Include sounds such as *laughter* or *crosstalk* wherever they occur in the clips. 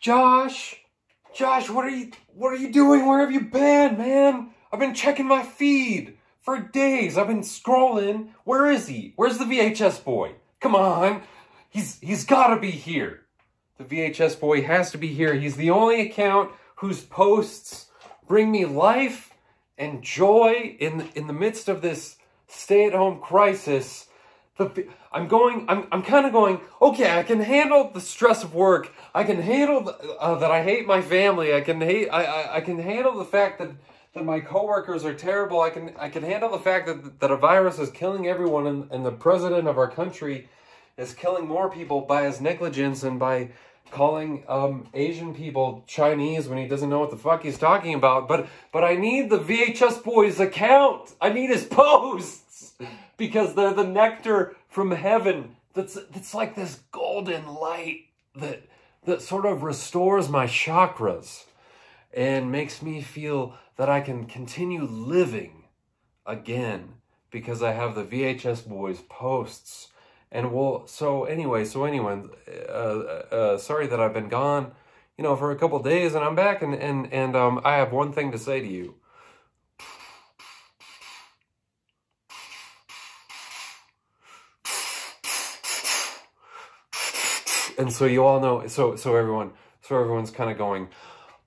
Josh, Josh, what are you what are you doing? Where have you been, man? I've been checking my feed for days. I've been scrolling. Where is he? Where's the VHS boy? Come on. He's he's got to be here. The VHS boy has to be here. He's the only account whose posts bring me life and joy in in the midst of this stay-at-home crisis. The, I'm going, I'm, I'm kind of going, okay, I can handle the stress of work. I can handle the, uh, that I hate my family. I can hate, I, I, I can handle the fact that, that my coworkers are terrible. I can, I can handle the fact that, that a virus is killing everyone and, and the president of our country is killing more people by his negligence and by calling um, Asian people Chinese when he doesn't know what the fuck he's talking about. But but I need the VHS boy's account. I need his posts *laughs* because they're the nectar from heaven. That's that's like this golden light that that sort of restores my chakras and makes me feel that I can continue living again because I have the VHS boys posts and well, so anyway, so anyway, uh, uh, sorry that I've been gone, you know, for a couple days, and I'm back, and and and um, I have one thing to say to you. And so you all know, so so everyone, so everyone's kind of going,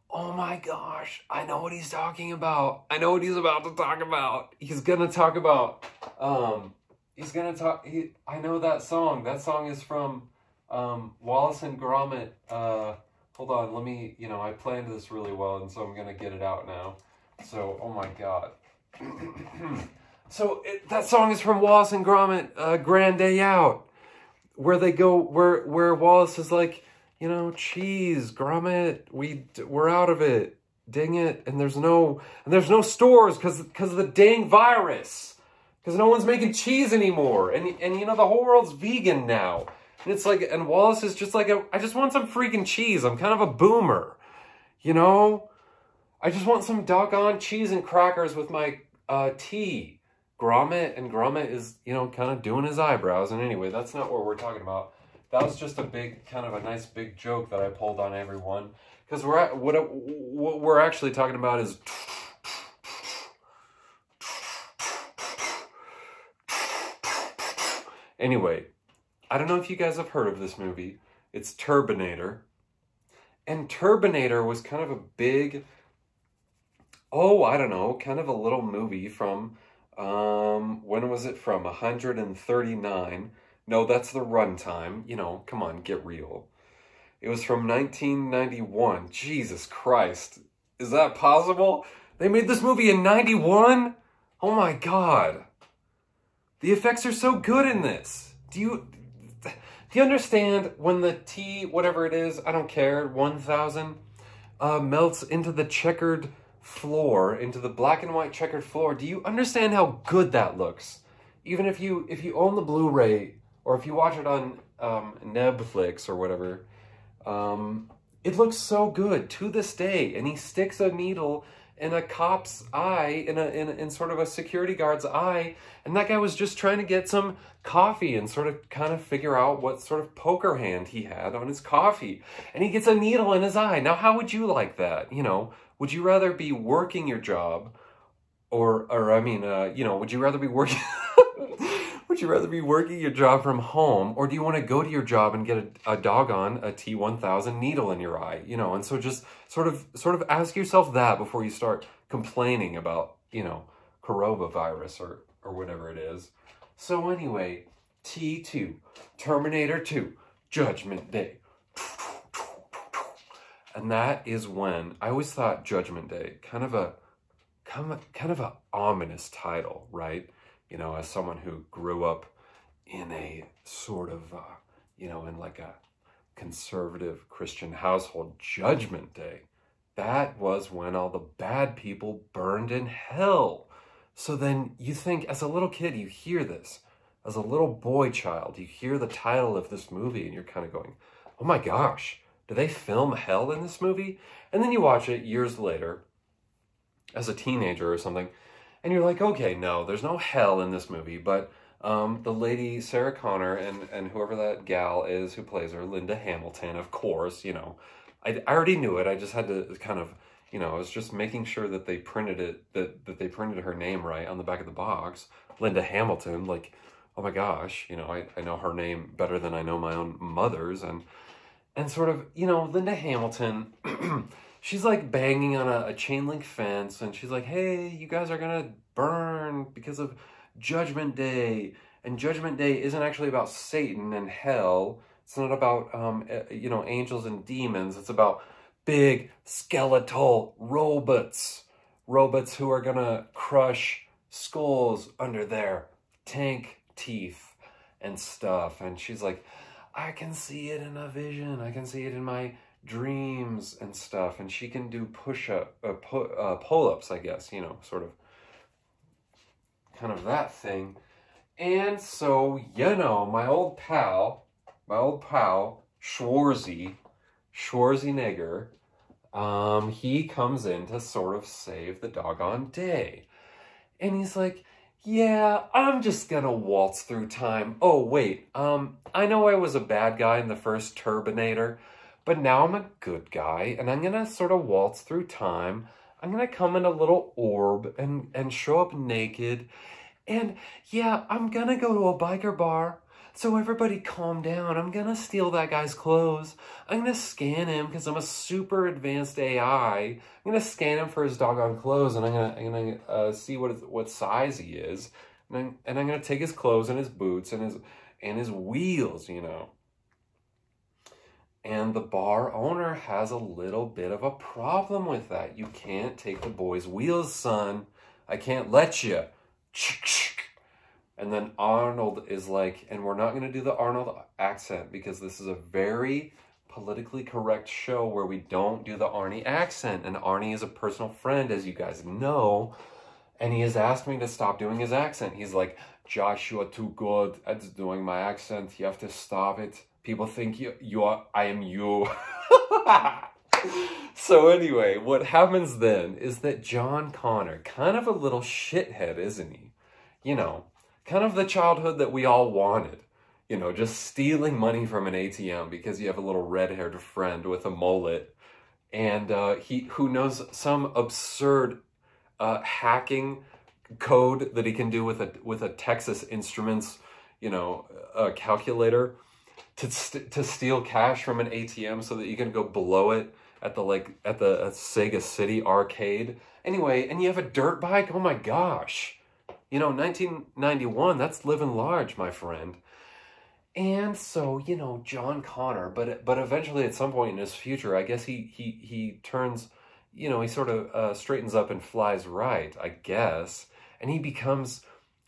oh my gosh, I know what he's talking about. I know what he's about to talk about. He's gonna talk about um he's gonna talk. He, I know that song. That song is from um, Wallace and Gromit. Uh, hold on, let me. You know, I planned this really well, and so I'm gonna get it out now. So, oh my god. *clears throat* so it, that song is from Wallace and Gromit, uh, Grand Day Out, where they go, where where Wallace is like, you know, cheese, Gromit, we we're out of it. Dang it! And there's no and there's no stores because because of the dang virus because no one's making cheese anymore. And, and you know, the whole world's vegan now. And it's like, and Wallace is just like, I just want some freaking cheese. I'm kind of a boomer, you know? I just want some doggone cheese and crackers with my uh, tea. Gromit, and Gromit is, you know, kind of doing his eyebrows. And anyway, that's not what we're talking about. That was just a big, kind of a nice big joke that I pulled on everyone. Because we're at, what, what we're actually talking about is Anyway, I don't know if you guys have heard of this movie. It's Turbinator. And Turbinator was kind of a big, oh, I don't know, kind of a little movie from, um, when was it from? 139. No, that's the runtime. You know, come on, get real. It was from 1991. Jesus Christ. Is that possible? They made this movie in 91? Oh my god. The effects are so good in this. Do you do you understand when the T whatever it is, I don't care, 1000 uh, melts into the checkered floor, into the black and white checkered floor. Do you understand how good that looks? Even if you if you own the Blu-ray or if you watch it on um, Netflix or whatever, um, it looks so good to this day. And he sticks a needle in a cop's eye, in a in, in sort of a security guard's eye, and that guy was just trying to get some coffee and sort of kind of figure out what sort of poker hand he had on his coffee. And he gets a needle in his eye. Now, how would you like that? You know, would you rather be working your job or or I mean, uh, you know, would you rather be working *laughs* Would you rather be working your job from home or do you want to go to your job and get a, a doggone a T1000 needle in your eye? You know, and so just sort of sort of ask yourself that before you start complaining about, you know, coronavirus or or whatever it is. So anyway, T2, Terminator 2, Judgment Day. And that is when I always thought Judgment Day, kind of a kind of kind of a ominous title, right? you know, as someone who grew up in a sort of, uh, you know, in like a conservative Christian household, Judgment Day, that was when all the bad people burned in hell. So then you think, as a little kid, you hear this. As a little boy child, you hear the title of this movie and you're kind of going, oh my gosh, do they film hell in this movie? And then you watch it years later as a teenager or something, and you're like, okay, no, there's no hell in this movie, but um, the lady Sarah Connor and and whoever that gal is who plays her, Linda Hamilton, of course, you know, I, I already knew it. I just had to kind of, you know, I was just making sure that they printed it, that, that they printed her name right on the back of the box. Linda Hamilton, like, oh my gosh, you know, I, I know her name better than I know my own mother's. And, and sort of, you know, Linda Hamilton, *clears throat* she's like banging on a, a chain link fence and she's like, hey, you guys are going to burn because of Judgment Day. And Judgment Day isn't actually about Satan and hell. It's not about, um, you know, angels and demons. It's about big skeletal robots. Robots who are going to crush skulls under their tank teeth and stuff. And she's like, I can see it in a vision. I can see it in my dreams and stuff. And she can do push up, uh, uh, pull ups, I guess, you know, sort of kind of that thing. And so, you know, my old pal, my old pal, Schwarzy, Schwarzenegger, um, he comes in to sort of save the doggone day. And he's like, yeah, I'm just gonna waltz through time. Oh, wait, um, I know I was a bad guy in the first Turbinator, but now I'm a good guy, and I'm gonna sort of waltz through time. I'm gonna come in a little orb and, and show up naked. And yeah, I'm gonna go to a biker bar. So everybody calm down. I'm gonna steal that guy's clothes. I'm gonna scan him because I'm a super advanced AI. I'm gonna scan him for his doggone clothes and I'm gonna, I'm gonna uh, see what, what size he is. And I'm, and I'm gonna take his clothes and his boots and his, and his wheels, you know. And the bar owner has a little bit of a problem with that. You can't take the boy's wheels, son. I can't let you. And then Arnold is like, and we're not going to do the Arnold accent because this is a very politically correct show where we don't do the Arnie accent. And Arnie is a personal friend, as you guys know. And he has asked me to stop doing his accent. He's like, Josh, you are too good at doing my accent. You have to stop it. People think you, you are, I am you. *laughs* so anyway, what happens then is that John Connor, kind of a little shithead, isn't he? You know, kind of the childhood that we all wanted. You know, just stealing money from an ATM because you have a little red-haired friend with a mullet, and uh, he who knows some absurd uh, hacking code that he can do with a with a Texas Instruments, you know, a calculator to st- to steal cash from an ATM so that you can go blow it at the like at the uh, Sega City arcade. Anyway, and you have a dirt bike. Oh my gosh. You know, 1991, that's living large, my friend. And so, you know, John Connor, but but eventually at some point in his future, I guess he he he turns, you know, he sort of uh, straightens up and flies right, I guess, and he becomes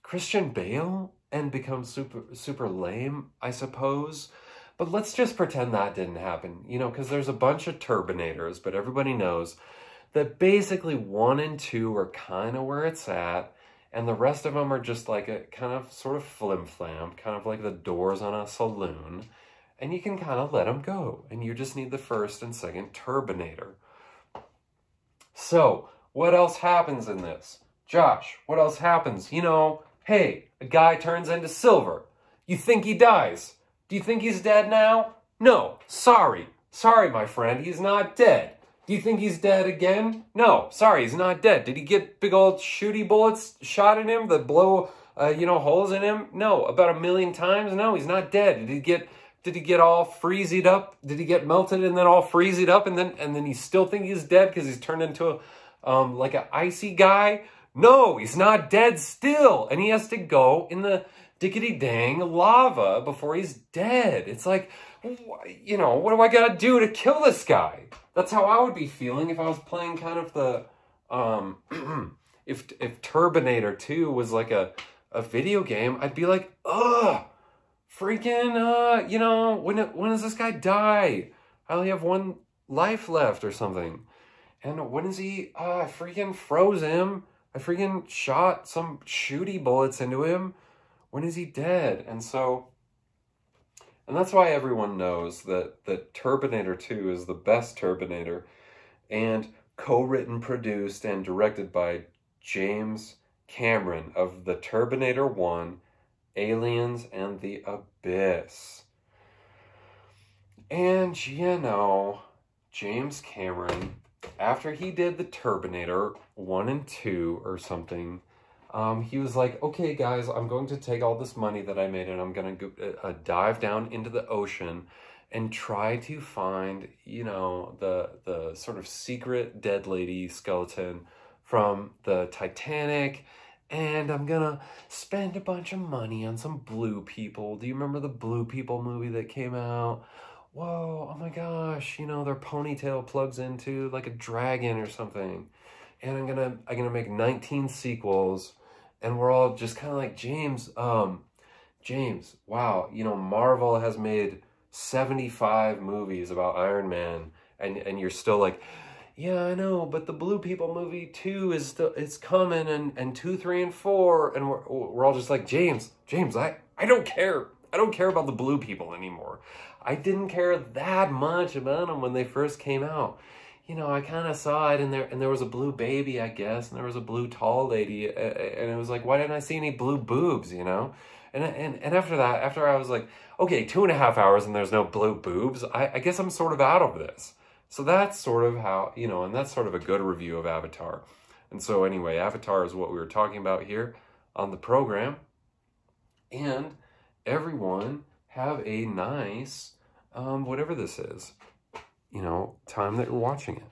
Christian Bale and becomes super super lame, I suppose. But let's just pretend that didn't happen, you know, because there's a bunch of Turbinators, but everybody knows that basically one and two are kind of where it's at, and the rest of them are just like a kind of sort of flim flam, kind of like the doors on a saloon, and you can kind of let them go, and you just need the first and second Turbinator. So, what else happens in this? Josh, what else happens? You know, hey, a guy turns into silver. You think he dies. Do you think he's dead now? No, sorry. Sorry, my friend, he's not dead. Do you think he's dead again? No, sorry, he's not dead. Did he get big old shooty bullets shot in him that blow, uh, you know, holes in him? No, about a million times? No, he's not dead. Did he get, did he get all freezied up? Did he get melted and then all freezied up and then, and then he still think he's dead because he's turned into a, um, like an icy guy? No, he's not dead still. And he has to go in the, dickety dang lava before he's dead. It's like, you know, what do I gotta do to kill this guy? That's how I would be feeling if I was playing kind of the, um, *clears throat* if if Turbinator 2 was like a, a video game, I'd be like, ugh, freaking, uh, you know, when, when does this guy die? I only have one life left or something. And when is he, uh, I freaking froze him. I freaking shot some shooty bullets into him when is he dead? And so, and that's why everyone knows that, that Turbinator 2 is the best Turbinator and co-written, produced, and directed by James Cameron of the Turbinator 1, Aliens, and the Abyss. And, you know, James Cameron, after he did the Turbinator 1 and 2 or something, um, he was like, okay, guys, I'm going to take all this money that I made and I'm going to uh, uh, dive down into the ocean and try to find, you know, the, the sort of secret dead lady skeleton from the Titanic. And I'm gonna spend a bunch of money on some blue people. Do you remember the blue people movie that came out? Whoa, oh my gosh, you know, their ponytail plugs into like a dragon or something. And I'm gonna I'm gonna make 19 sequels and we're all just kind of like James, um, James, wow, you know, Marvel has made 75 movies about Iron Man, and and you're still like, yeah, I know, but the Blue People movie two is still it's coming, and and two, three, and four, and we're we're all just like James, James, I I don't care, I don't care about the Blue People anymore. I didn't care that much about them when they first came out you know, I kind of saw it and there and there was a blue baby, I guess, and there was a blue tall lady, and it was like, why didn't I see any blue boobs, you know? And and and after that, after I was like, okay, two and a half hours and there's no blue boobs, I, I guess I'm sort of out of this. So that's sort of how you know, and that's sort of a good review of Avatar. And so anyway, Avatar is what we were talking about here on the program, and everyone have a nice um, whatever this is you know, time that you're watching it.